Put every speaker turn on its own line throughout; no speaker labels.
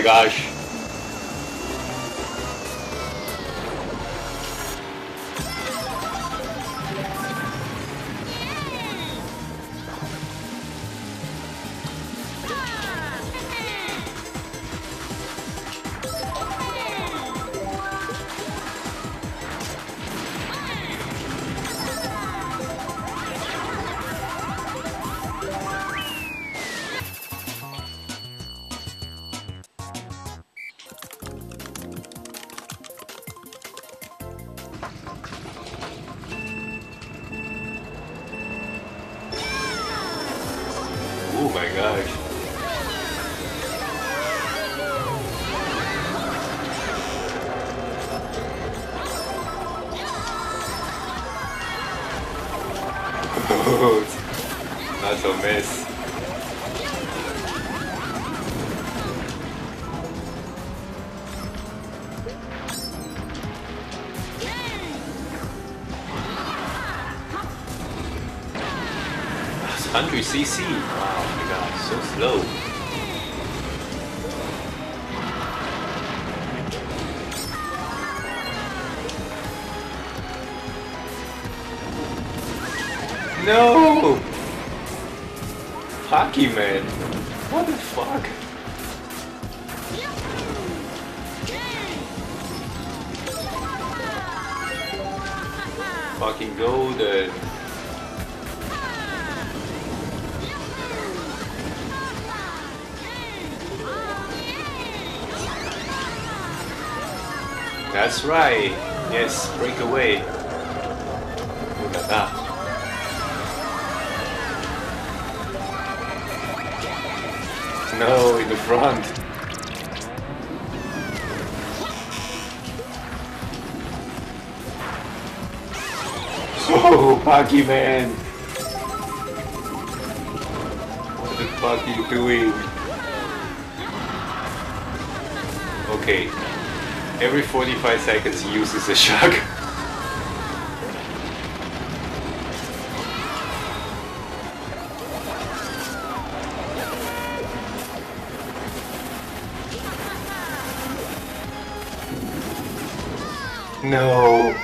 my gosh. That's a miss. That's 100 cc. Wow, my god, so slow. PAKI-MAN. What the fuck? Fucking golden. That's right. Yes, break away. Look at that. No, in the front. Oh, PAKI-MAN. What the fuck are you doing? Okay. Every 45 seconds he uses a shock. No.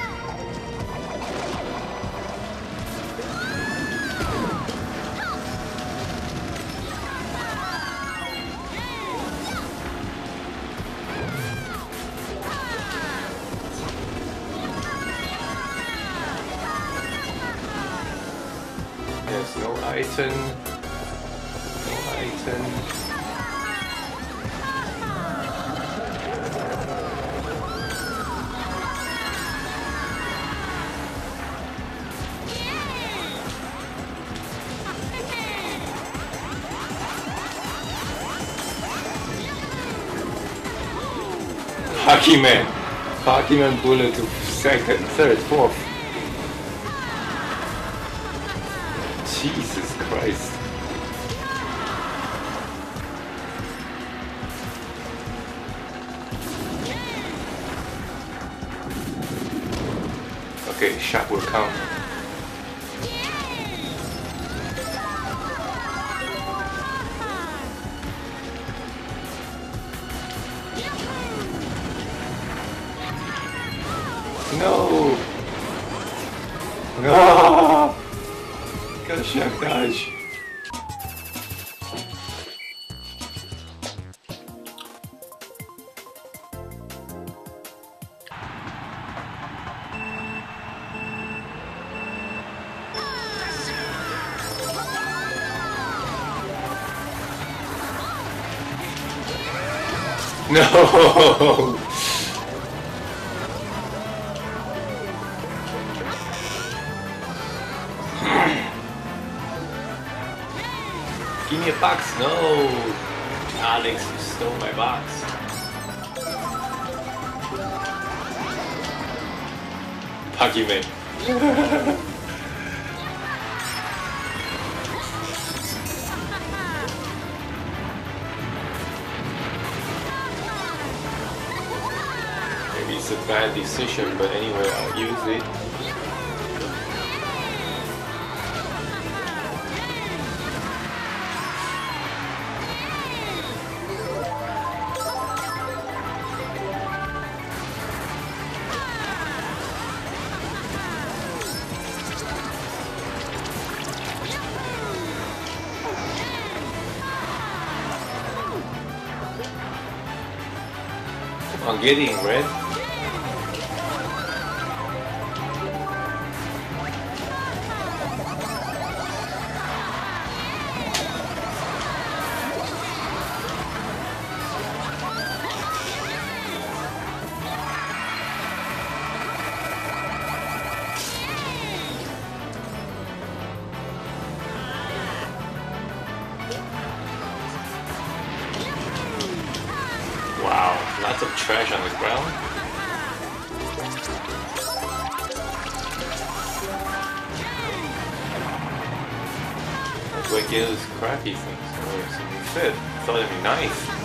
There's no item. No item. PAKI-MAN. Hockey man bullet to second, third, fourth. Jesus Christ. Okay, shot will count. Dodge. No! me a box. No! Alex, you stole my box. Puggy man. Maybe it's a bad decision, but anyway, I'll use it. Getting red. Fit. Thought it'd be nice.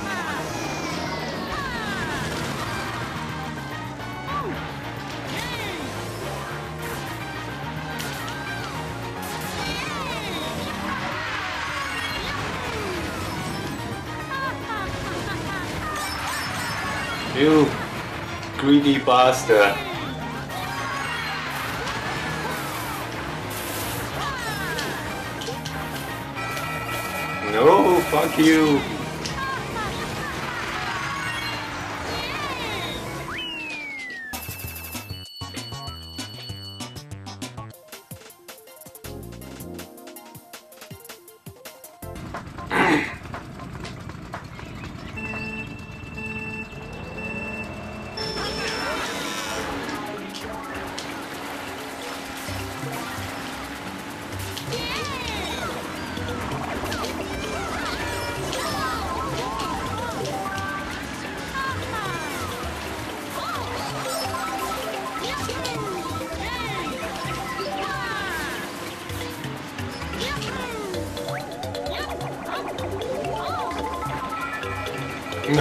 You greedy bastard. Fuck you.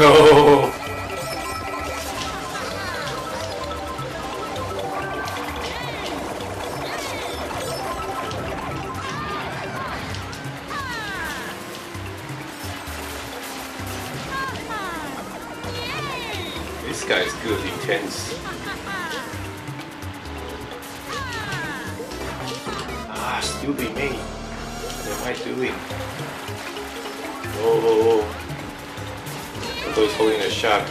No. This guy is good, intense. Ah, still stupid me. What am I doing? Whoa, he's holding a shot.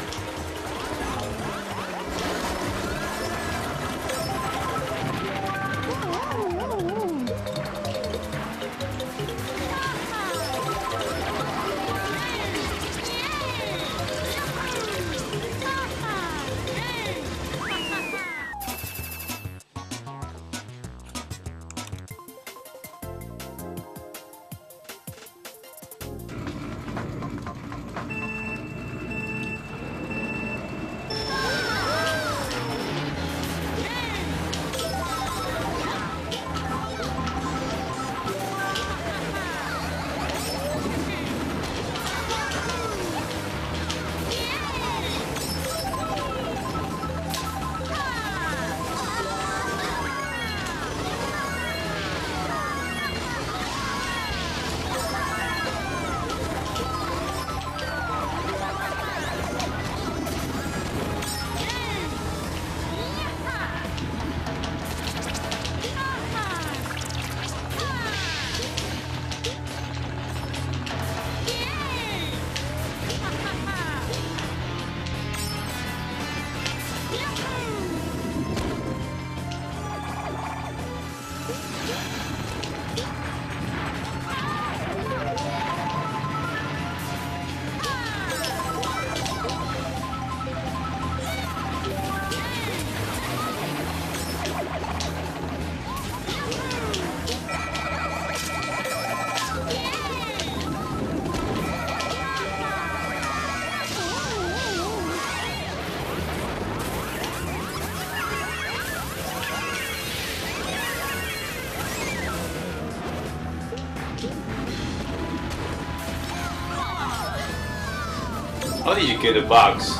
get a box.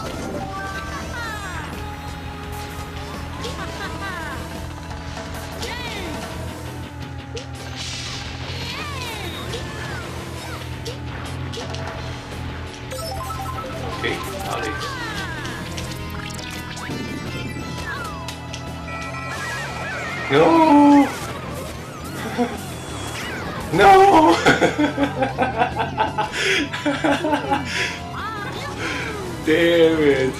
Okay. No! no! Damn it!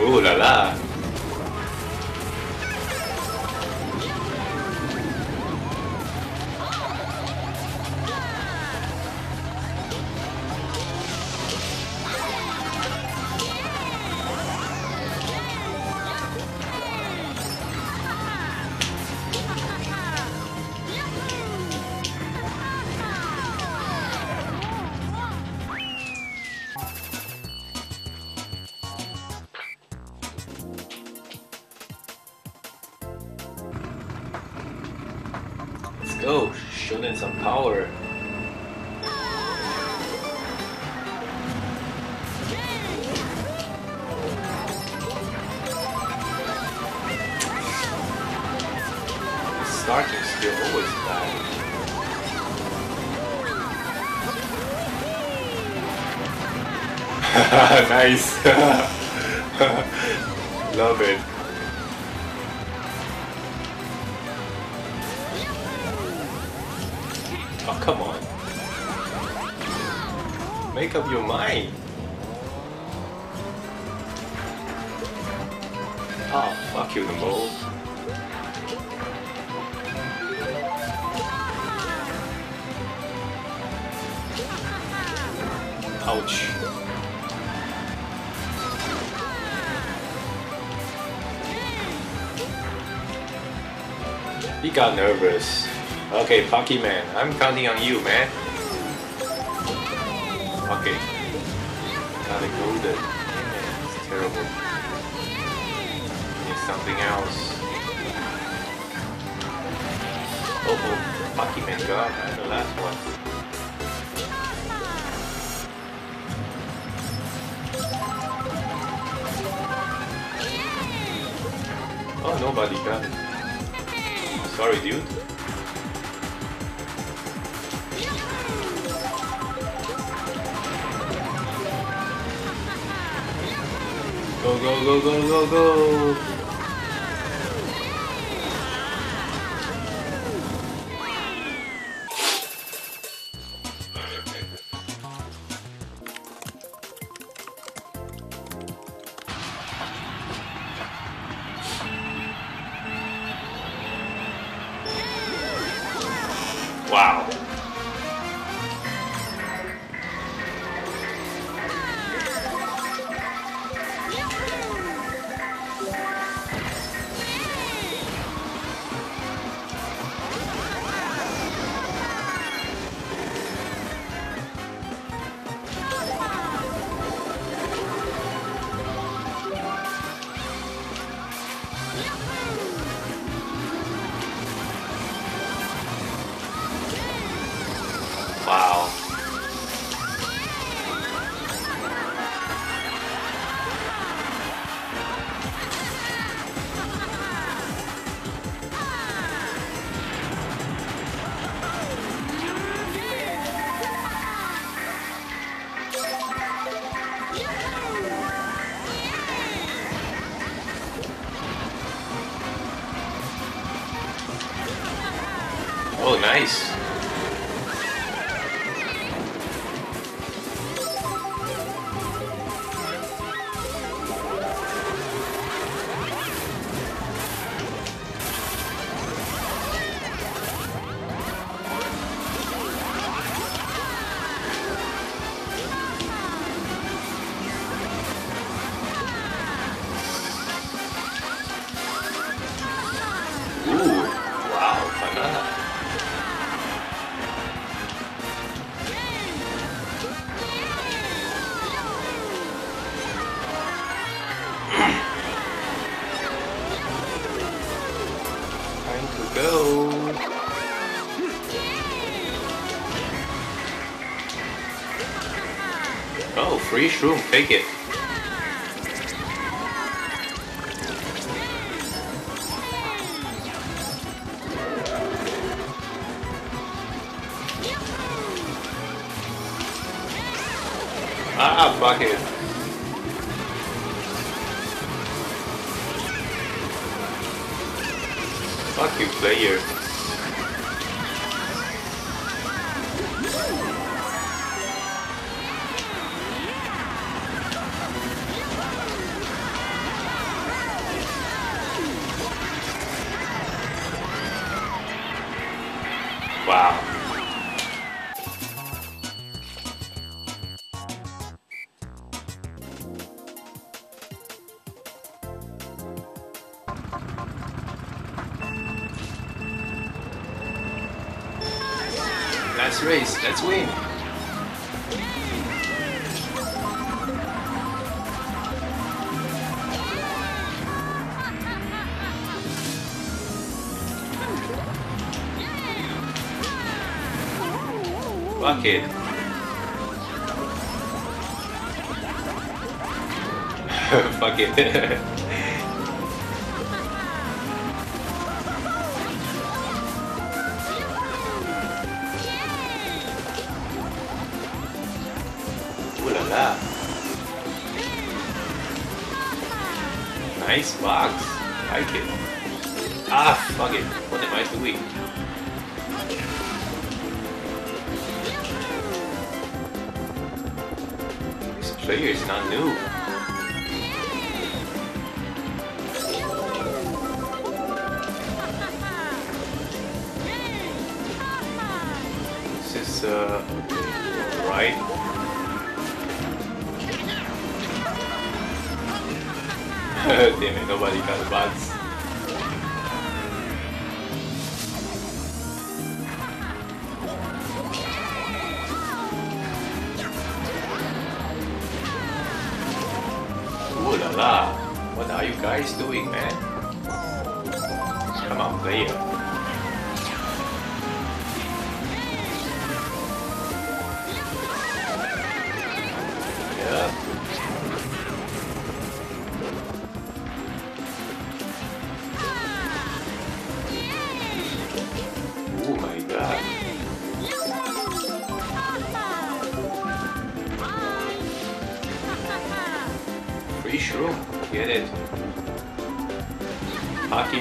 Ooh la la! Go, show them some power. Starting skill always bad. nice. Love it. Oh, come on. Make up your mind. Oh, fuck you, the mole. Ouch. He got nervous. Okay, PAKI-MAN, I'm counting on you, man. Okay. Got it golden. Man, it's terrible. Need something else. Oh, oh, PAKI-MAN got the last one. Oh, nobody got it. Sorry, dude. Go, go, go, go, go, Oh, free shroom, take it. Fuck it. is uh right. Damn it, nobody got bots. Ooh la la. What are you guys doing, man? Come on, play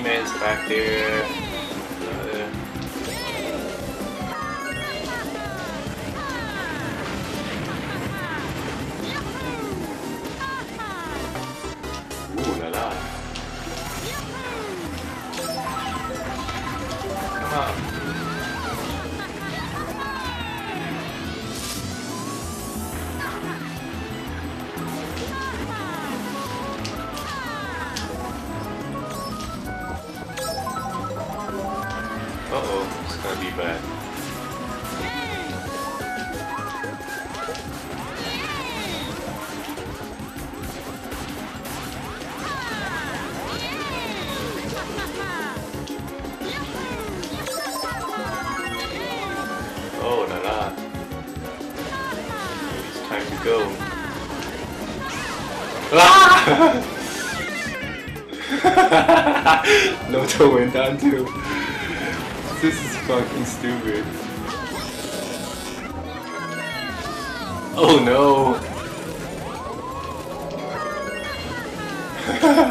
Man's back there. Bad. Oh la la. It's time to go. Ah! Noto went down too. This is fucking stupid. Oh no.